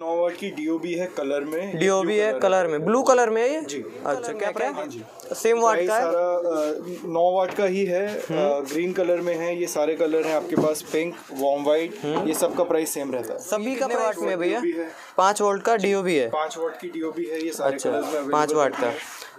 नौ वाट की डीओबी है कलर में डीओबी है कलर में। ब्लू कलर में है ये? जी। अच्छा क्या प्राइस हाँ सेम वाट का है? हम्म। सारा नौ वाट का ही है। ग्रीन कलर में है ये सारे कलर हैं आपके पास पिंक वॉम वाइट ये सब का प्राइस सेम रहता है। सभी का वाट में भैया? पाँच वोल्ट का डीओबी है। पाँच वाट की डीओबी है ये सारे अच्छा में पाँच वाट का।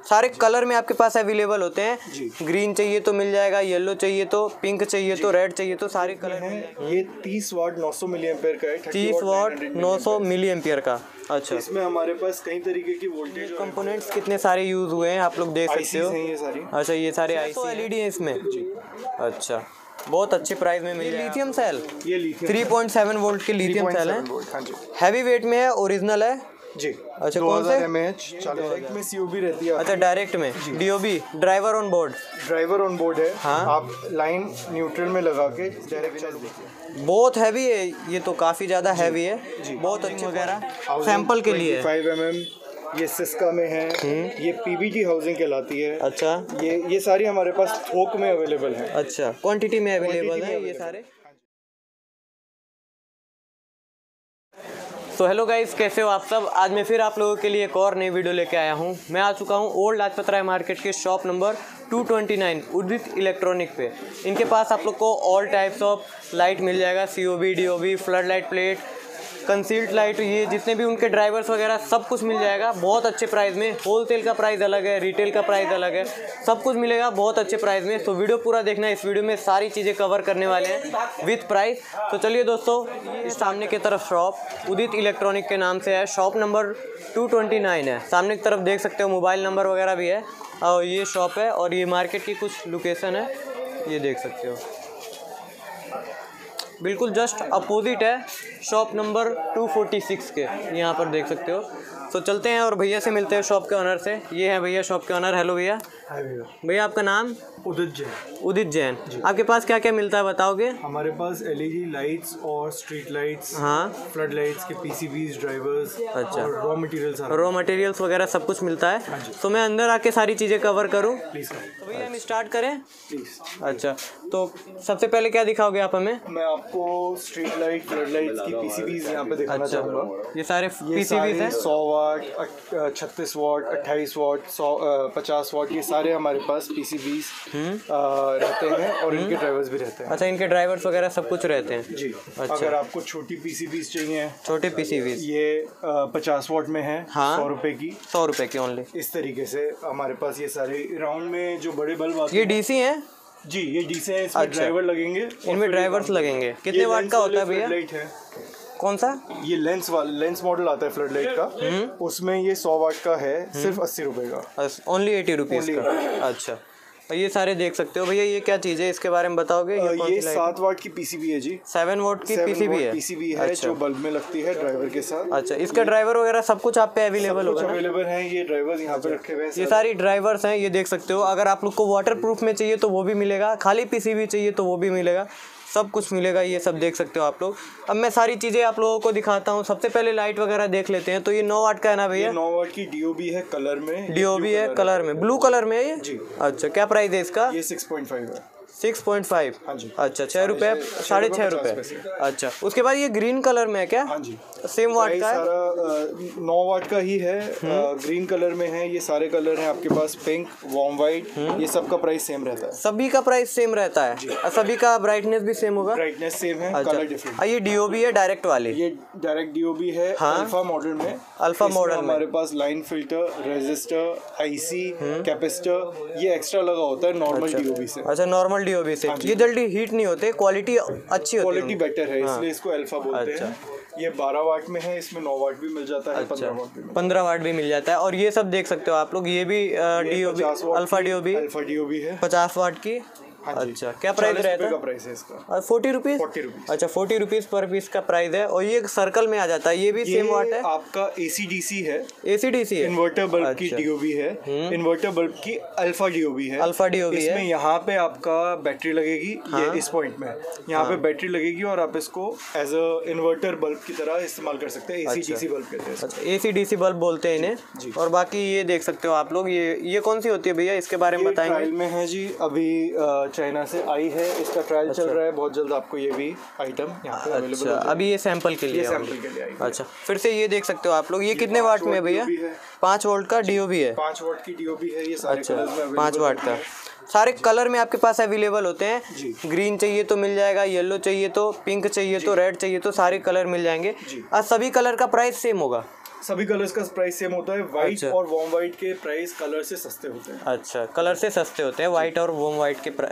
सारे कलर में आपके पास अवेलेबल होते हैं। जी। ग्रीन चाहिए तो मिल जाएगा येलो चाहिए तो पिंक चाहिए तो रेड चाहिए तो सारे कलर है ये तीस वाट नौ सौ मिली एम्पेयर का है तीस वाट नौ सौ मिली एम्पियर का। अच्छा। इसमें हमारे पास कई तरीके की वोल्टेज कंपोनेंट्स कितने सारे यूज़ हुए हैं आप लोग देख सकते हो। ये सारी। अच्छा ये सारे आई तो एलईडी है। इसमें। अच्छा। बहुत अच्छे प्राइस में मिल लिथियम सेल ये लिथियम 3.7 वोल्ट के लिथियम सेल है। हाँ हैवी वेट में है ओरिजिनल है। जी। अच्छा, कौन से? एम एच डायरेक्ट में सीओबी रहती है अच्छा डायरेक्ट में। DOB driver on board driver on board है। हाँ। आप लाइन न्यूट्रल में लगा के डायरेक्ट चल देखिए बहुत हैवी है ये तो काफ़ी ज़्यादा हैवी है। बहुत अच्छे वगैरह? सैंपल के लिए। फाइव एम एम ये सिस्का में है। ये पीबीटी हाउसिंग कहलाती है। अच्छा। ये ये सारी हमारे पास थोक में अवेलेबल है। अच्छा क्वांटिटी में अवेलेबल है ये सारे? तो हेलो गाइस कैसे हो आप सब? आज मैं फिर आप लोगों के लिए एक और नई वीडियो लेके आया हूँ। मैं आ चुका हूँ ओल्ड लाजपत राय मार्केट के शॉप नंबर 229 उदित इलेक्ट्रॉनिक पे। इनके पास आप लोग को ऑल टाइप्स ऑफ़ लाइट मिल जाएगा C O B D O B flood light plate concealed light ये जितने भी उनके ड्राइवर्स वगैरह, सब कुछ मिल जाएगा। बहुत अच्छे प्राइस में। होलसेल का प्राइस अलग है रिटेल का प्राइस अलग है। सब कुछ मिलेगा, बहुत अच्छे प्राइस में। तो वीडियो पूरा देखना। इस वीडियो में सारी चीज़ें कवर करने वाले हैं विथ प्राइस तो चलिए दोस्तों ये सामने की तरफ़ शॉप उदित इलेक्ट्रॉनिक के नाम से है। शॉप नंबर 229 है। सामने की तरफ़ देख सकते हो मोबाइल नंबर वगैरह भी है। और ये शॉप है और ये मार्केट की कुछ लोकेशन है। ये देख सकते हो। बिल्कुल जस्ट अपोजिट है शॉप नंबर 246 के, यहाँ पर देख सकते हो। तो चलते हैं और भैया से मिलते हैं शॉप के ऑनर से। ये है भैया शॉप के ऑनर हेलो भैया। भैया आपका नाम? उदित जैन। उदित जैन। आपके पास क्या क्या मिलता है बताओगे? हमारे पास एलईडी लाइट्स और स्ट्रीट लाइट्स हाँ। फ्लड लाइट्स के पीसीबीज ड्राइवर्स अच्छा। रॉ मटेरियल्स रॉ मटेरियल्स वगैरह सब कुछ मिलता हाँ। है तो मैं अंदर आके सारी चीज़ें कवर करूँ? प्लीज़ तो भैया हम स्टार्ट करें? प्लीज़ अच्छा। तो सबसे पहले क्या दिखाओगे आप हमें? मैं आपको स्ट्रीट लाइट फ्लड लाइट्स की पीसीबीज यहाँ पे दिखाना अच्छा। चाहूँगा। ये सारे पीसीबीज हैं? सौ वाट छत्तीस वाट अट्ठाईस वाट सौ पचास वाट ये सारे हमारे पास पी सी पीसीबीज रहते हैं और इनके ड्राइवर्स भी रहते हैं। अच्छा इनके ड्राइवर्स वगैरह सब कुछ रहते हैं? जी। अच्छा। अगर आपको छोटी पी सी पीसीबीज चाहिए छोटे बीस ये पचास वाट में है हाँ। सौ रुपए की। सौ रुपए की ओनली इस तरीके से हमारे पास ये सारे राउंड में जो बड़े बल्ब ये डी सी है? जी ये डीसे है इसमें अच्छा। ड्राइवर लगेंगे। इनमें ड्राइवर्स लगेंगे। कितने वाट का होता है भैया? है। कौन सा? ये लेंस वाला लेंस मॉडल आता है फ्लड लाइट का। हम्म। उसमें ये सौ वाट का है सिर्फ़ अस्सी रुपए का। ओनली एटी रुपीज़ का। अच्छा। ये सारे देख सकते हो भैया ये क्या चीज़ है? इसके बारे में बताओगे? ये ये सात वाट की पीसीबी है जी। सेवन वोट की पीसीबी है? पीसीबी है अच्छा। जो बल्ब में लगती है ड्राइवर के साथ। अच्छा इसका ड्राइवर वगैरह सब कुछ आप पे अवेलेबल होगा अवेलेबल है ये ड्राइवर यहाँ पे रखे हुए हैं ये सारी ड्राइवर्स हैं ये देख सकते हो। अगर आप लोग को वाटर प्रूफ में चाहिए तो वो भी मिलेगा खाली पीसीबी चाहिए तो वो भी मिलेगा। सब कुछ मिलेगा ये सब देख सकते हो आप लोग। अब मैं सारी चीज़ें आप लोगों को दिखाता हूँ। सबसे पहले लाइट वगैरह देख लेते हैं। तो ये नौ वाट का है ना भैया? नौ वाट की डीओबी है कलर में। डीओबी है कलर में। ब्लू कलर में है ये? अच्छा क्या प्राइस है इसका? ये सिक्स पॉइंट फाइव है। Six point five. हाँ अच्छा छः रुपये साढ़े छः रुपये। अच्छा उसके बाद ये ग्रीन कलर में है क्या? हाँ जी। सेम वाट का है? नौ वाट का ही है ग्रीन कलर में है ये सारे कलर हैं आपके पास पिंक वॉर्म वाइट ये सब का प्राइस सेम रहता है। सभी का प्राइस सेम रहता है। सभी का ब्राइटनेस भी सेम होगा? ब्राइटनेस सेम है अच्छा। कलर डिफरेंट ये डीओबी है डायरेक्ट वाली? ये डायरेक्ट डीओबी है हाँ। अल्फ़ा मॉडल में। अल्फ़ा मॉडल हमारे पास line filter resistor IC capacitor ये एक्स्ट्रा लगा होता है नॉर्मल डीओबी से। अच्छा नॉर्मल डीओबी से ये जल्दी हीट नहीं होते क्वालिटी अच्छी होती क्वालिटी बेटर है इसलिए इसको अल्फ़ा बोलते अच्छा। हैं ये 12 वाट में है इसमें नौ वाट भी मिल जाता है 15 वाट भी मिल पंद्रह वाट भी मिल जाता है और ये सब देख सकते हो आप लोग ये भी D O B alpha DO भी अल्फ़ा डीओबी है। पचास वाट की। हाँ। अच्छा क्या प्राइस 40 रहता है प्राइस है इसका। और फोर्टी रुपीज़ 40 रुपीस। अच्छा फोर्टी रुपीज़ पर पीस का प्राइस है। और ये सर्कल में आ जाता है। ये भी सेम वाट है? आपका एसीडीसी है। एसी डी सी है। इन्वर्टर बल्ब की अच्छा। हम्म। डीओबी है। इन्वर्टर बल्ब की अल्फ़ा डीओबी है। अल्फ़ा DOB है। इसमें यहाँ पे आपका बैटरी लगेगी। हाँ। ये इस पॉइंट में। यहाँ पे बैटरी लगेगी और आप इसको एज अ इन्वर्टर बल्ब की तरह इस्तेमाल कर सकते हैं। एसीडीसी बल्ब कहते हैं। अच्छा A C D C bulb बोलते हैं इन्हें। और बाकी ये देख सकते हो आप लोग। ये ये कौन सी होती है भैया? इसके बारे में बताएँगे। में है जी। अभी चाइना से आई है इसका ट्रायल अच्छा। चल रहा है बहुत जल्द आपको ये भी आइटम यहाँ पे अच्छा अभी ये सैंपल के लिए सैंपल के लिए अच्छा फिर से ये देख सकते हो आप लोग ये कितने वाट में भैया? पाँच वोल्ट का डीओबी है। पाँच वाट की डीओबी है ये अच्छा पाँच वाट का। सारे कलर में आपके पास अवेलेबल होते हैं। ग्रीन चाहिए तो मिल जाएगा येलो चाहिए तो पिंक चाहिए तो रेड चाहिए तो सारे कलर मिल जाएँगे। और सभी कलर का प्राइस सेम होगा। सभी कलर्स का प्राइस सेम होता है। व्हाइट अच्छा। और वॉम व्हाइट के प्राइस कलर से सस्ते होते हैं। अच्छा कलर से सस्ते होते हैं वाइट और वॉम व्हाइट के प्र-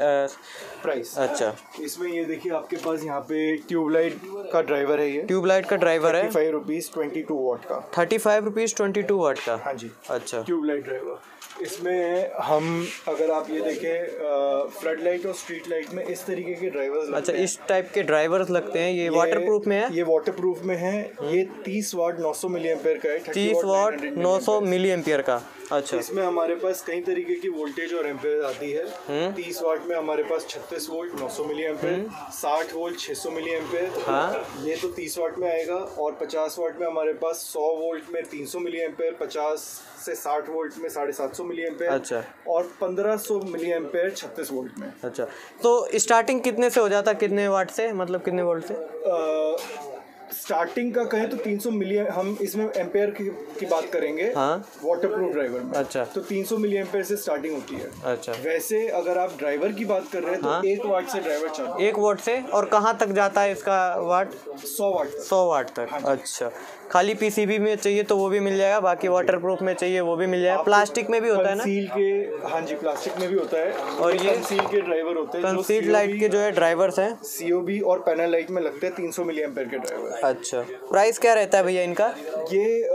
प्राइस अच्छा। इसमें ये देखिए आपके पास यहाँ पे ट्यूबलाइट का ड्राइवर है ये। ट्यूबलाइट का ड्राइवर है। Five rupees twenty two watt का। Thirty five rupees twenty two watt का। हाँ जी। अच्छा। ट्यूबलाइट ड्राइवर इसमें हम अगर आप ये देखें फ्लड लाइट और स्ट्रीट लाइट में इस तरीके के ड्राइवर्स अच्छा इस टाइप के ड्राइवर्स लगते हैं? ये वाटर प्रूफ में है? ये वाटर प्रूफ में है। ये तीस वाट नौ सौ मिली एम्पेयर का है तीस वाट नौ सौ मिली एम्पियर का। अच्छा इसमें हमारे पास कई तरीके की वोल्टेज और एम्पेयर आती है हम्म। तीस वाट में हमारे पास छत्तीस वोल्ट नौ सौ मिली एम्पेयर साठ वोल्ट छः सौ मिली एम्पेयर हम्म। हाँ। ये तो तीस वाट में आएगा और पचास वाट में हमारे पास सौ वोल्ट में तीन सौ मिली एम्पेयर पचास से साठ वोल्ट में साढ़े सात सौ मिली एम्पेयर अच्छा। और पंद्रह सौ मिली एम्पेयर छत्तीस वोल्ट में अच्छा तो स्टार्टिंग कितने से हो जाता कितने वाट से मतलब कितने वोल्ट से स्टार्टिंग का कहें तो 300 मिली हम इसमें एम्पेयर की, की बात करेंगे। हाँ। वाटर प्रूफ ड्राइवर में। अच्छा। तो 300 मिली एम्पेयर से स्टार्टिंग होती है। अच्छा। वैसे अगर आप ड्राइवर की बात कर रहे हैं तो हाँ। एक वाट से ड्राइवर चालू एक वाट से? और कहाँ तक जाता है इसका वाट सौ वाट सौ वाट तक। हाँ अच्छा। खाली पीसीबी में चाहिए तो वो भी मिल जाएगा बाकी वाटर प्रूफ में चाहिए वो भी मिल जाएगा। प्लास्टिक में भी होता है ना? कंसील के हाँ जी प्लास्टिक में भी होता है। और ये? कंसील के ड्राइवर होते हैं कंसीड लाइट के जो है ड्राइवर्स हैं। सीओबी और पैनल लाइट में लगते हैं 300 मिली एम्पेयर के ड्राइवर अच्छा। प्राइस क्या रहता है भैया इनका? ये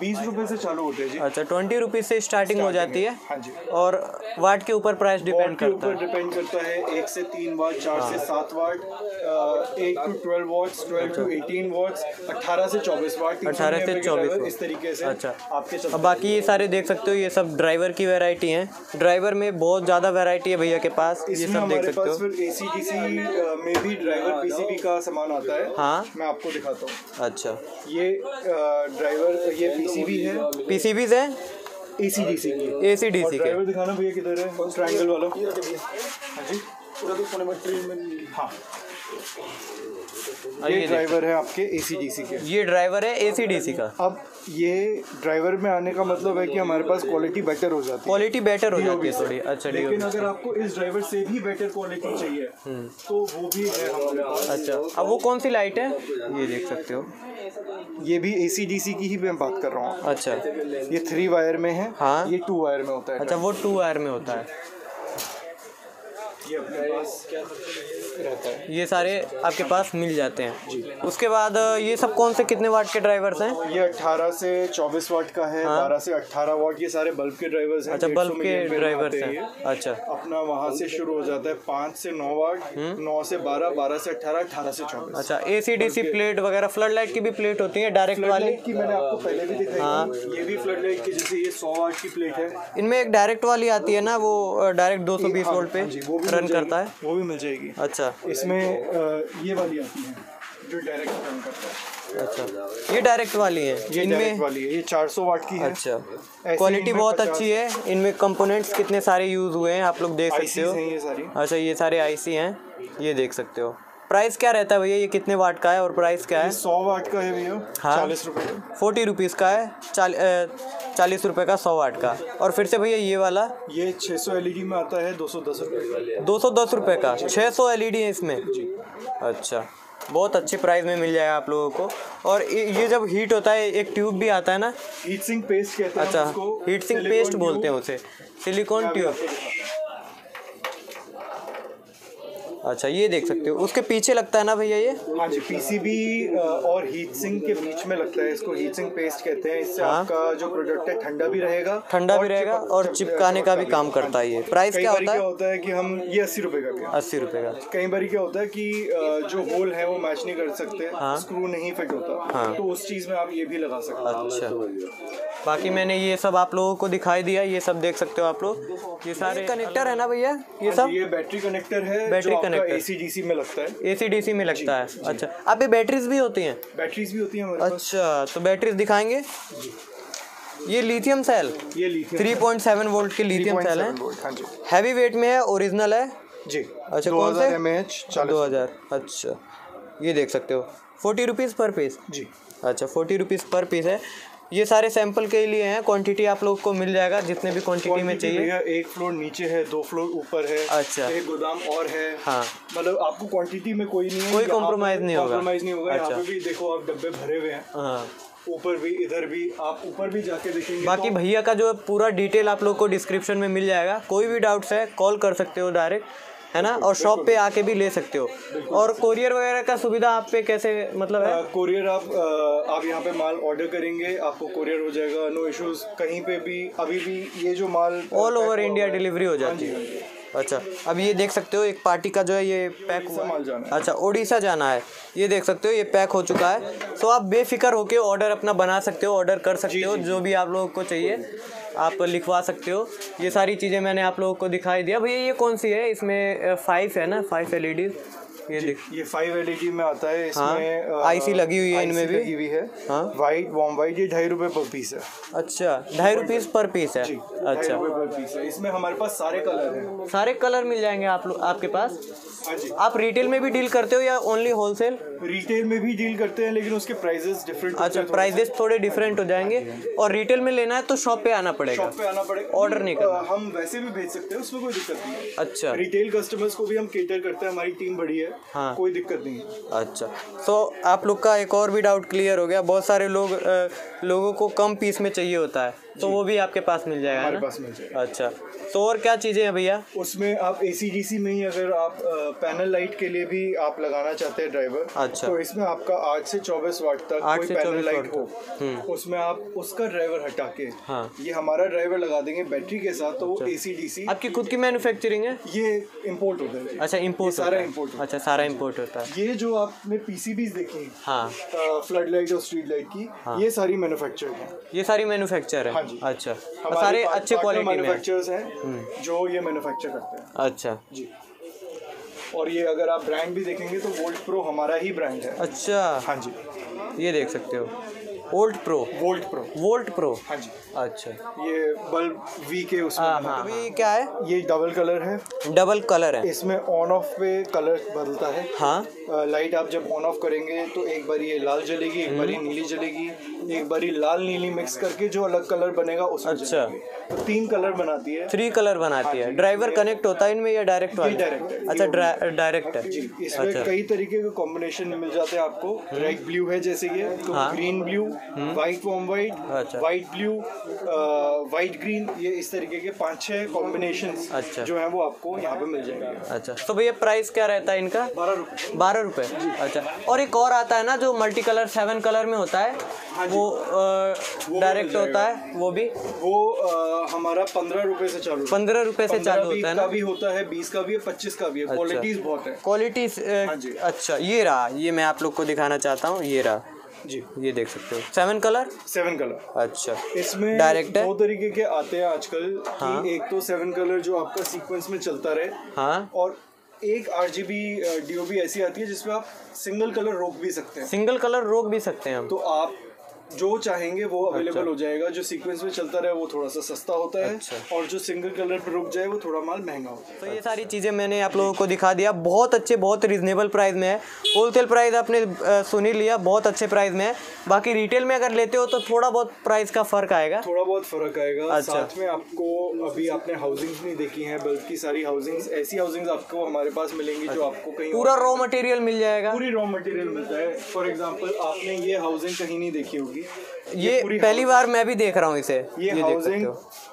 बीस रुपए से चालू होते हैं जी। अच्छा ट्वेंटी रुपीज़ से स्टार्टिंग हो जाती है। हाँ? जी। और वाट के ऊपर प्राइस डिपेंड वाट करता है? डिपेंड करता है। एक से तीन वाट चार से सात watt eight to twelve watts twelve to eighteen watts अठारह से चौबीस वाट 300 18 से mAh के 24 driver वाट। इस तरीके से अच्छा। आपके अब बाकी ये सारे देख सकते हो ये सब ड्राइवर की वैरायटी है। ड्राइवर में बहुत ज़्यादा वैरायटी है भैया के पास ये सब देख सकते हो। ए सी डी सी में भी ड्राइवर पीसीबी का सामान आता है। हाँ। मैं आपको दिखाता हूँ। अच्छा। ये ड्राइवर ये पीसीबी है। पीसीबीज हैं? ए सी डी सी की ए सी डी सी के। ड्राइवर दिखाना भैया किधर है? ट्रायंगल वाला। हाँ जी। पूरा तो में है। आपके ए सी डी सी के। ये ड्राइवर है ए सी डी सी का। अब ये ड्राइवर में आने का मतलब है कि हमारे पास क्वालिटी बेटर हो जाती है। क्वालिटी बेटर हो जाती है थोड़ी अच्छा लेकिन अगर आपको इस ड्राइवर से भी बेटर क्वालिटी चाहिए तो वो भी है हमारे पास। अच्छा अब वो कौन सी लाइट है? ये देख सकते हो। ये भी ए सी डी सी की ही मैं बात कर रहा हूँ। अच्छा। ये थ्री वायर में है हाँ। ये टू वायर में होता है। अच्छा वो टू वायर में होता है। ये अपने पास रहता है ये सारे आपके पास मिल जाते हैं। उसके बाद ये सब कौन से कितने वाट के ड्राइवर्स हैं? ये 18 से 24 वाट का है हाँ। 12 से 18 वाट ये सारे बल्ब के ड्राइवर्स हैं अच्छा बल्ब के ड्राइवर्स हैं। अच्छा। अपना वहाँ से शुरू हो जाता है पाँच से नौ वाट हम्म। नौ से बारह बारह से अठारह अठारह से चौबीस। अच्छा A C D C plate वगैरह फ्लड लाइट की भी प्लेट होती है डायरेक्ट वाली? की मैंने आपको पहले भी दिखाई हाँ। ये भी फ्लड लाइट की जैसे ये सौ वाट की प्लेट है। इनमें एक डायरेक्ट वाली आती है ना वो डायरेक्ट दो सौ बीस वोल्ट पे हाँ वो रन करता है? वो भी मिल जाएगी। अच्छा। इसमें ये वाली आती है जो डायरेक्ट करता है। अच्छा। ये डायरेक्ट वाली है। ये इनमें वाली है ये 400 वाट की है। अच्छा। क्वालिटी बहुत अच्छी है। इनमें कंपोनेंट्स कितने सारे यूज़ हुए हैं आप लोग देख सकते हो। ये सारी। अच्छा ये सारे आईसी हैं। ये देख सकते हो। प्राइस क्या रहता है भैया? ये कितने वाट का है और प्राइस क्या है? सौ वाट का है भैया। हाँ। चालीस रुपए का। फोर्टी रुपीज़ का है चाल चालीस रुपये का सौ वाट का। और फिर से भैया ये वाला? ये 600 एलईडी में आता है 210 रुपए का। दो सौ दस रुपये का? छः सौ एल है इसमें? अच्छा। बहुत अच्छे प्राइस में मिल जाएगा आप लोगों को। और ये ये जब हीट होता है एक ट्यूब भी आता है ना? हीट सिंक पेस्ट कहते हैं अच्छा। हीट सिंक पेस्ट बोलते हैं उसे। सिलिकॉन ट्यूब आपको दिखाता हूँ। अच्छा ये देख सकते हो। उसके पीछे लगता है ना भैया ये? हाँ जी पीसीबी और हीट सिंक के बीच में लगता है इसको। हीट सिंक पेस्ट कहते हैं। इससे हाँ। आपका जो प्रोडक्ट है ठंडा भी रहेगा ठंडा भी रहेगा और चिपकाने का भी काम करता है ये। प्राइस कई क्या होता क्या है होता है कि हम ये अस्सी रुपए का अस्सी रुपए का। कई बार क्या होता है कि जो होल है वो मैच नहीं कर सकते हाँ। स्क्रू नहीं फिट होता। हाँ। तो उस चीज़ में आप ये भी लगा सकते हैं। अच्छा। बाकी मैंने ये सब आप लोगों को दिखाई दिया ये सब देख सकते हो आप लोग। ये सारे कनेक्टर है ना भैया? ये सब? ये बैटरी कनेक्टर है बैटरी जो आपका कनेक्टर। एसी में लगता है। ए सी डी सी में लगता है। अच्छा आप ये बैटरीज भी होती हैं? बैटरीज भी होती है अच्छा तो बैटरीज दिखाएँगे? ये लिथियम सेल ये लिथियम 3.7 वोल्ट के लिथियम सेल है। हाँ हैवी वेट में है ओरिजिनल है? जी। अच्छा, दो कौन से? हज़ार एम एच दो हज़ार अच्छा। ये देख सकते हो। फोर्टी रुपीज़ पर पीस जी। अच्छा फोर्टी रुपीज़ पर पीस है। ये सारे सैंपल के लिए हैं क्वांटिटी आप लोग को मिल जाएगा जितने भी क्वांटिटी में चाहिए एक फ्लोर नीचे है दो फ्लोर ऊपर है अच्छा। एक गोदाम और है हाँ। मतलब आपको क्वांटिटी में कोई नहीं कोई कॉम्प्रोमाइज नहीं होगा। compromise नहीं होगा यहाँ अच्छा। पे भी देखो आप डब्बे भरे हुए हैं हाँ ऊपर भी इधर भी आप ऊपर भी जाके देखेंगे बाकी तो भैया का जो पूरा डिटेल आप लोग को डिस्क्रिप्शन में मिल जाएगा कोई भी डाउट्स है कॉल कर सकते हो डायरेक्ट है ना? और शॉप पे आके भी ले सकते हो। और कोरियर वगैरह का सुविधा आप पे कैसे मतलब है? कोरियर आप आप यहाँ पे माल ऑर्डर करेंगे आपको कोरियर हो जाएगा नो इश्यूज़ कहीं पे भी अभी भी ये जो माल ऑल ओवर इंडिया डिलीवरी हो। जाती है। अच्छा अब ये देख सकते हो एक पार्टी का जो है ये पैक हुआ माल है जाना है। अच्छा उड़ीसा जाना है। ये देख सकते हो ये पैक हो चुका है। सो आप बेफिक्र होके ऑर्डर अपना बना सकते हो ऑर्डर कर सकते हो जो भी आप लोगों को चाहिए। आप लिखवा सकते हो। ये सारी चीज़ें मैंने आप लोगों को दिखाई दिया भैया ये कौन सी है? इसमें फाइव है ना? फाइव एलईडी ये देख। ये फाइव एलईडी में आता है। इसमें हाँ, IC लगी हुई है इनमें भी। लगी हुई है। हाँ। वाइट वॉम वाइट ये ढाई रुपए पर पीस है। अच्छा ढाई रुपीज़ पर पीस है। अच्छा। पर पीस है। इसमें हमारे पास सारे कलर हैं। सारे कलर मिल जाएँगे आप लोग आपके पास? हाँ आप रिटेल में भी डील करते हो या ओनली होलसेल रिटेल में भी डील करते हैं लेकिन उसके प्राइजेस डिफरेंट अच्छा प्राइजेस थोड़े डिफरेंट हो जाएँगे। और रिटेल में लेना है तो शॉप पे आना पड़ेगा। शॉप पे आना पड़ेगा। Order नहीं करना। हम वैसे भी भेज सकते हैं उसमें कोई दिक्कत नहीं है। अच्छा। रिटेल कस्टमर्स को भी हम केटर करते हैं हमारी टीम बड़ी है हाँ। कोई दिक्कत नहीं है। अच्छा। तो आप लोग का एक और भी डाउट क्लियर हो गया। बहुत सारे लोग लोगों को कम पीस में चाहिए होता है। तो वो भी आपके पास मिल जाएगा हमारे पास मिल जाएगा। अच्छा तो और क्या चीज़ें हैं भैया? उसमें आप ए में ही अगर आप पैनल लाइट के लिए भी आप लगाना चाहते हैं ड्राइवर अच्छा। तो इसमें आपका आठ से चौबीस वाट तक 8 कोई पैनल लाइट हो उसमें आप उसका ड्राइवर हटा के हाँ। ये हमारा ड्राइवर लगा देंगे बैटरी के साथ तो वो ए सी आपकी खुद की मैन्युफैक्चरिंग है? ये इम्पोर्ट होता है। अच्छा इम्पोर्ट सारा इम्पोर्ट अच्छा सारा इम्पोर्ट होता है। ये जो आपने पीसीबीज देखी हाँ। फ्लड लाइट और स्ट्रीट लाइट की ये सारी मैन्युफैक्चर है। ये सारी मैन्युफैक्चर है? हाँ जी। अच्छा। सारे अच्छे क्वालिटी में मैन्युफैक्चरर्स हैं जो ये मैन्युफैक्चर करते हैं। अच्छा। जी। और ये अगर आप ब्रांड भी देखेंगे तो वोल्ट प्रो हमारा ही ब्रांड है। अच्छा। हाँ जी। ये देख सकते हो। Volt pro volt pro volt pro हाँ जी। अच्छा। ये बल्ब वी के उसमें हाँ हाँ अभी क्या है? ये डबल कलर है। डबल कलर है। इसमें ऑन ऑफ़ पे कलर बदलता है। हाँ। लाइट आप जब ऑन ऑफ़ करेंगे तो एक बार ये लाल जलेगी एक बार ये नीली जलेगी। एक बारी लाल नीली मिक्स करके जो अलग कलर बनेगा उसमें अच्छा। तो तीन कलर बनाती है। थ्री कलर बनाती है। ड्राइवर कनेक्ट होता है इनमें या डायरेक्ट है। अच्छा डायरेक्ट है। इसमें अच्छा। कई तरीके के कॉम्बिनेशन मिल जाते हैं आपको। रेड ब्लू है जैसे ये तो हाँ। Green blue white warm white. White blue white green ये इस तरीके के पाँच छह कॉम्बिनेशन अच्छा। जो है वो आपको यहाँ पे मिल जाएँगे। अच्छा। तो भैया प्राइस क्या रहता है इनका? बारह रुपये बारह रुपए। अच्छा। और एक और आता है ना जो मल्टी कलर सेवन कलर में होता है हाँ? वो डायरेक्ट होता है वो भी? वो हमारा पंद्रह रुपए से चालू पंद्रह रुपए से चालू होता है का ना? भी होता है बीस का भी है पच्चीस का भी है। क्वालिटीज बहुत है। क्वालिटी हाँ अच्छा ये रहा ये मैं आप लोग को दिखाना चाहता हूँ ये रहा। जी। ये देख सकते हो। सेवन कलर सेवन कलर अच्छा। इसमें डायरेक्ट दो तरीके के आते हैं आजकल कि एक तो सेवन कलर जो आपका सीक्वेंस में चलता रहे हाँ। और एक R G B D O B ऐसी आती है जिसमें आप सिंगल कलर रोक भी सकते हैं। सिंगल कलर रोक भी सकते हैं हम। तो आप जो चाहेंगे वो अवेलेबल अच्छा। हो जाएगा। जो सीक्वेंस में चलता रहे वो थोड़ा सा सस्ता होता है। अच्छा। और जो सिंगल कलर पे रुक जाए वो थोड़ा माल महँगा होता है। तो ये सारी चीज़ें मैंने आप लोगों को दिखा दिया। बहुत अच्छे बहुत रीजनेबल प्राइस में है। होलसेल प्राइस आपने सुन ही लिया। बहुत अच्छे प्राइस में है। बाकी रिटेल में अगर लेते हो तो थोड़ा बहुत प्राइस का फ़र्क आएगा। थोड़ा बहुत फ़र्क आएगा। अच्छा। साथ में आपको अभी आपने हाउसिंग नहीं देखी है बल्कि सारी हाउसिंग ऐसी हाउसिंग आपको हमारे पास मिलेंगी जो आपको कहीं पूरा रॉ मटेरियल मिल जाएगा। पूरी रॉ मटेरियल मिलता है फॉर एग्ज़ाम्पल आपने ये हाउसिंग कहीं नहीं देखी होगी। ये पूरी पहली बार मैं भी देख रहा हूँ इसे। ये, सकते हाउसिंग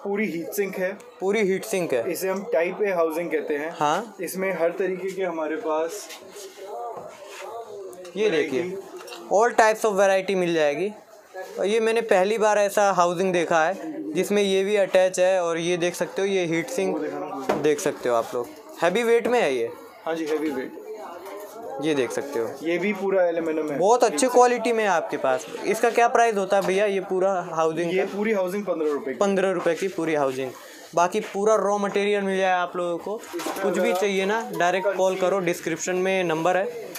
पूरी हीट सिंक है। पूरी हीट सिंक है। इसे हम टाइप ए हाउसिंग कहते हैं। हाँ। इसमें हर तरीके के हमारे पास ये देखिए। ऑल टाइप्स ऑफ़ वैरायटी मिल जाएगी। और ये मैंने पहली बार ऐसा हाउसिंग देखा है जिसमें ये भी अटैच है और ये देख सकते हो ये हीट सिंक देख सकते हो आप लोग। हैवी वेट में है ये। हाँ जी हैवी वेट ये देख सकते हो। ये भी पूरा एल्यूमिनियम है। बहुत अच्छे क्वालिटी में है आपके पास। इसका क्या प्राइस होता है भैया? ये पूरा हाउसिंग ये पूरी हाउसिंग पंद्रह रुपए की। पंद्रह रुपए की पूरी हाउसिंग बाकी पूरा रॉ मटेरियल मिल जाए आप लोगों को। कुछ भी चाहिए ना डायरेक्ट कॉल करो डिस्क्रिप्शन में नंबर है।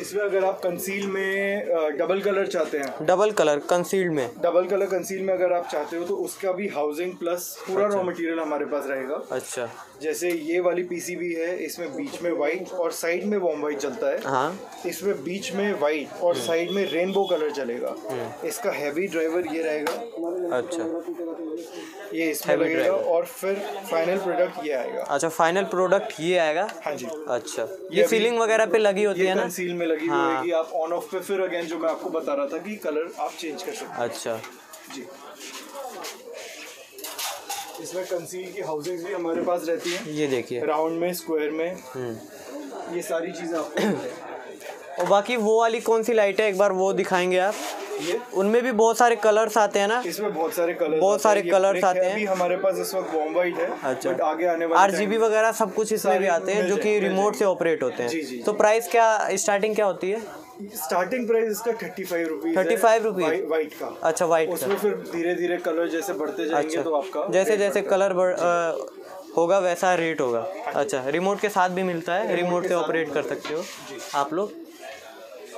इसमें अगर आप कंसील में डबल कलर चाहते हैं। डबल कलर कंसील्ड में। डबल कलर कंसील में अगर आप चाहते हो तो उसका भी हाउसिंग प्लस पूरा अच्छा। रॉ मटेरियल हमारे पास रहेगा। अच्छा। जैसे ये वाली पीसीबी है इसमें बीच में वाइट और साइड में वॉम वाइट चलता है। हाँ। इसमें बीच में वाइट और साइड में रेनबो कलर चलेगा। इसका हैवी ड्राइवर ये रहेगा। अच्छा। ये इसमें लगेगा और फिर फाइनल प्रोडक्ट ये आएगा। अच्छा फाइनल प्रोडक्ट ये आएगा? हाँ जी। अच्छा। ये ये सीलिंग वगैरह पे लगी होती है ना? कंसील में लगी हाँ। होगी आप ऑन ऑफ़ पे फिर अगेन जो मैं आपको बता रहा था कि कलर आप चेंज कर सकते हैं। अच्छा। जी। इसमें कंसील की हाउसिंग भी हमारे पास रहती है। ये देखिए। राउंड में स्क्वायर में। हम्म। ये सारी चीज़ें आपको और बाकी वो वाली कौन सी लाइट है? एक बार वो दिखाएँगे आप। ये? उनमें भी बहुत सारे कलर्स आते हैं ना? इसमें बहुत सारे कलर बहुत सारे colours आते हैं। हमारे पास इस वक्त वॉम वाइट है अच्छा। बट आगे आने वाले आर जी बी वगैरह सब कुछ इसमें भी आते हैं जो कि रिमोट से ऑपरेट होते हैं। तो प्राइस क्या स्टार्टिंग क्या होती है? स्टार्टिंग प्राइस इसका thirty five rupees thirty five rupees white का। अच्छा व्हाइट उसमें फिर धीरे धीरे कलर जैसे बढ़ते जाएँगे अच्छा। तो आपका जैसे जैसे कलर बढ़ होगा वैसा रेट होगा। अच्छा रिमोट के साथ भी मिलता है। रिमोट से ऑपरेट कर सकते हो आप लोग। है।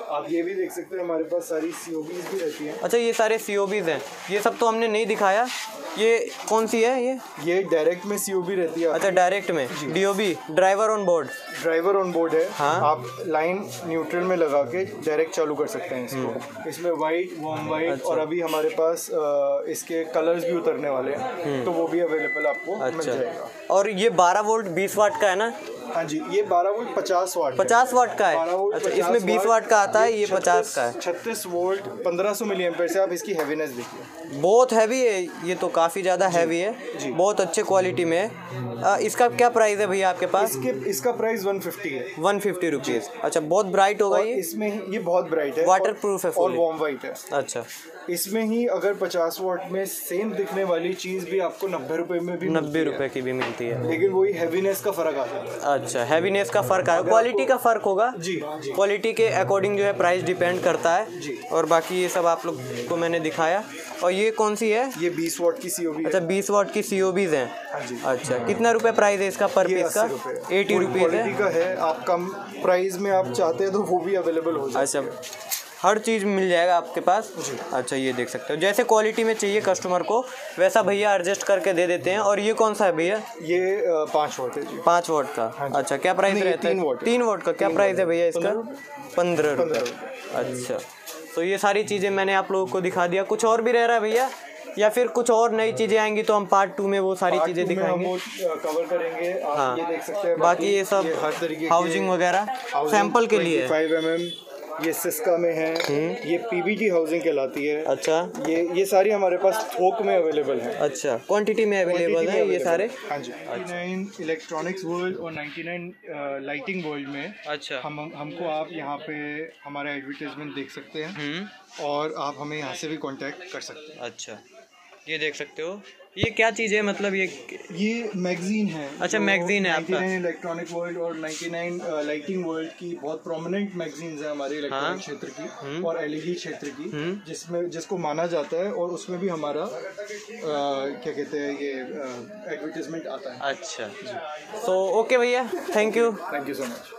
आप ये भी देख सकते हैं हमारे पास सारी सीओबीज भी रहती हैं। अच्छा ये सारे सी हैं। ये सब तो हमने नहीं दिखाया। ये कौन सी है ये? ये डायरेक्ट में सीओबी रहती है अच्छा डायरेक्ट में। DOB driver on board driver on board है। हाँ। आप लाइन न्यूट्रल में लगा के डायरेक्ट चालू कर सकते हैं हम्म। इसको इसमें वाइट वॉम वाइट अच्छा। और अभी हमारे पास इसके कलर्स भी उतरने वाले हैं। तो वो भी अवेलेबल आपको मिल हम्म। अच्छा। जाएगा। और ये 12 वोल्ट 20 वाट का है ना? हाँ जी ये 12 वोल्ट 50 वाट 50 वाट का है? अच्छा इसमें 20 वाट। का आता है ये 50 का है। 36 वोल्ट 1500 मिली एम्पेयर से आप इसकी हैवीनेस देखिए। बहुत हैवी है ये तो काफ़ी ज़्यादा हैवी है। बहुत अच्छे क्वालिटी में है। इसका क्या प्राइस है भैया आपके पास? इसके इसका प्राइस 150 है। वन फिफ्टी रुपीज़ अच्छा बहुत ब्राइट होगा ये? इसमें ये बहुत ब्राइट है। Waterproof है और-। वॉर्म वाइट है। अच्छा। इसमें ही अगर 50 वाट में सेम दिखने वाली चीज़ भी आपको नब्बे रुपए में भी नब्बे। रुपए की भी मिलती है। लेकिन वही हैवीनेस का फ़र्क आ जाता है। अच्छा हैवीनेस का फ़र्क आएगा क्वालिटी का फ़र्क होगा? जी क्वालिटी के अकॉर्डिंग जो है प्राइस डिपेंड करता है। जी। और बाकी ये सब आप लोग को मैंने दिखाया। और ये कौन सी है? ये 20 वॉट की सीओबी अच्छा बीस वाट की सी हैं। हाँ अच्छा कितना रुपए प्राइस है इसका पर पीस का? एटी रुपीज़ है। आप कम प्राइस में आप चाहते हैं तो वो भी अवेलेबल हो अच्छा। हर चीज़ मिल जाएगा आपके पास। अच्छा ये देख सकते हो। जैसे क्वालिटी में चाहिए कस्टमर को वैसा भैया एडजस्ट करके दे देते हैं। और ये कौन सा है भैया? ये पाँच वॉट है जी। पाँच वोट का। हाँ। अच्छा क्या प्राइस रहता है? तीन वोट का। क्या प्राइस है। भैया इसका? पंद्रह रुपये अच्छा। तो ये सारी चीज़ें मैंने आप लोगों को दिखा दिया। कुछ और भी रह रहा है भैया? या फिर कुछ और नई चीज़ें आएँगी तो हम पार्ट टू में वो सारी चीज़ें दिखाएँगे? कवर करेंगे। आप हाँ। ये देख सकते हैं बाकी ये सब हाउसिंग वगैरह सैंपल के लिए। फाइव एम एम ये सिस्का में है ये पीबीटी हाउसिंग कहलाती है। अच्छा। ये ये सारी हमारे पास थोक में अवेलेबल है। अच्छा क्वांटिटी में अवेलेबल है ये सारे? हाँ जी। 99 इलेक्ट्रॉनिक्स वर्ल्ड और 99 लाइटिंग वर्ल्ड में अच्छा। हम हमको आप यहाँ पे हमारा एडवर्टाइजमेंट देख सकते हैं हम्म। और आप हमें यहाँ से भी कॉन्टेक्ट कर सकते हैं। अच्छा। ये देख सकते हो। ये क्या चीज़ है मतलब ये ये मैगजीन है अच्छा, मैगजीन है आपका। इलेक्ट्रॉनिक वर्ल्ड और 99 लाइटिंग वर्ल्ड की बहुत प्रोमिनेंट मैगजीन है हमारे इलेक्ट्रॉनिक हाँ। क्षेत्र की हम्म। और एलईडी क्षेत्र की हम्म। जिसमें जिसको माना जाता है और उसमें भी हमारा अ, क्या कहते हैं ये एडवर्टीजमेंट आता है अच्छा सो ओके भैया thank you thank you so much